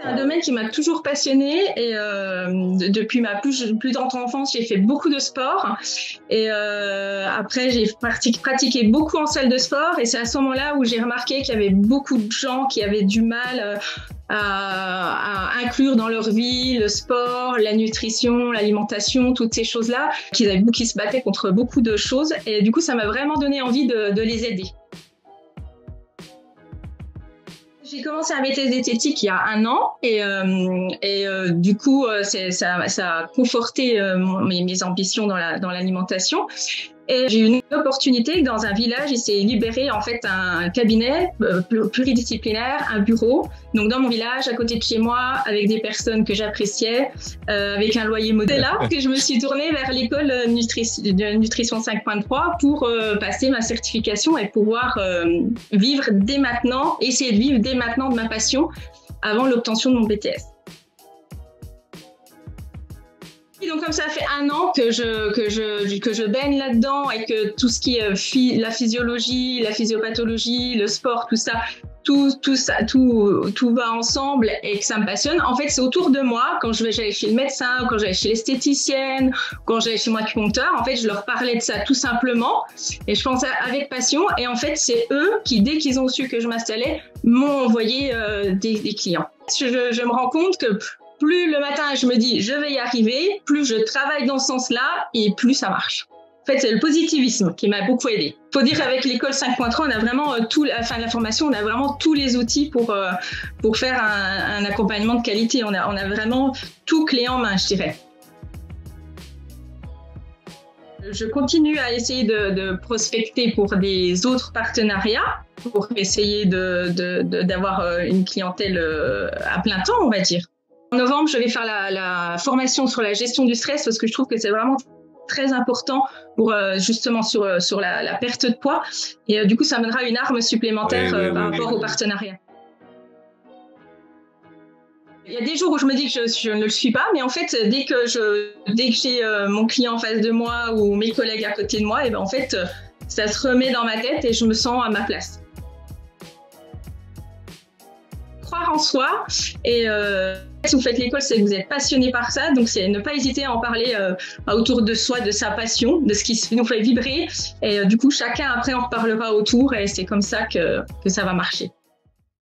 C'est un domaine qui m'a toujours passionnée et euh, depuis ma plus, plus tendre enfance, j'ai fait beaucoup de sport et euh, après j'ai pratiqué, beaucoup en salle de sport et c'est à ce moment-là où j'ai remarqué qu'il y avait beaucoup de gens qui avaient du mal euh, à, inclure dans leur vie le sport, la nutrition, l'alimentation, toutes ces choses-là, qui se battaient contre beaucoup de choses et du coup ça m'a vraiment donné envie de les aider. J'ai commencé un BTS diététique il y a un an et, euh, et euh, du coup, euh, ça, ça, a conforté euh, mes, mes, ambitions dans l'alimentation. La, dans et j'ai eu une opportunité dans un village, il s'est libéré en fait un cabinet euh, pluridisciplinaire, un bureau. Donc dans mon village, à côté de chez moi, avec des personnes que j'appréciais, euh, avec un loyer modèle. que je me suis tournée vers l'école Nutrition 5.3 pour euh, passer ma certification et pouvoir euh, vivre dès maintenant, essayer de vivre dès maintenant de ma passion avant l'obtention de mon BTS. Donc comme ça fait un an que je que je que je baigne là-dedans et que tout ce qui est la physiologie, la physiopathologie, le sport, tout ça, tout tout ça, tout tout va ensemble et que ça me passionne. En fait, c'est autour de moi quand je vais j'allais chez le médecin, quand j'allais chez l'esthéticienne, quand j'allais chez mon acupuncteur. En fait, je leur parlais de ça tout simplement et je pensais avec passion. Et en fait, c'est eux qui dès qu'ils ont su que je m'installais m'ont envoyé euh, des, clients. Je me rends compte que plus le matin je me dis je vais y arriver, plus je travaille dans ce sens-là et plus ça marche. En fait, c'est le positivisme qui m'a beaucoup aidé. Faut dire qu'avec l'école 5.3, on a vraiment euh, tout, à la formation, on a vraiment tous les outils pour euh, pour faire un, accompagnement de qualité. On a on a vraiment tout clé en main, je dirais. Je continue à essayer de, prospecter pour des autres partenariats pour essayer d'avoir de, euh, une clientèle à plein temps, on va dire. En novembre, je vais faire la, la, formation sur la gestion du stress parce que je trouve que c'est vraiment très important pour euh, justement sur euh, sur la, la, perte de poids. Et euh, du coup ça amènera une arme supplémentaire par rapport au partenariat. Il y a des jours où je me dis que je, je, ne le suis pas, mais en fait, dès que je, dès que j'ai euh, mon client en face de moi ou mes collègues à côté de moi, et ben en fait, ça se remet dans ma tête et je me sens à ma place croire en soi et euh, si vous faites l'école, c'est que vous êtes passionné par ça, donc c'est ne pas hésiter à en parler euh, autour de soi, de sa passion, de ce qui nous fait vibrer. Et euh, du coup, chacun après en reparlera autour et c'est comme ça que, que ça va marcher.